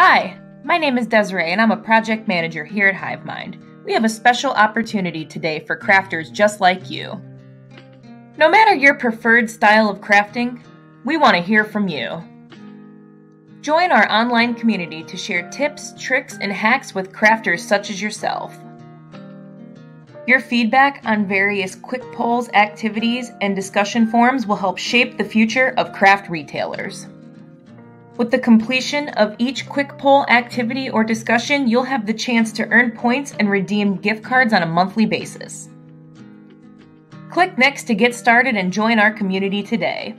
Hi, my name is Desiree and I'm a project manager here at HiveMind. We have a special opportunity today for crafters just like you. No matter your preferred style of crafting, we want to hear from you. Join our online community to share tips, tricks, and hacks with crafters such as yourself. Your feedback on various quick polls, activities, and discussion forums will help shape the future of craft retailers. With the completion of each quick poll activity or discussion, you'll have the chance to earn points and redeem gift cards on a monthly basis. Click next to get started and join our community today.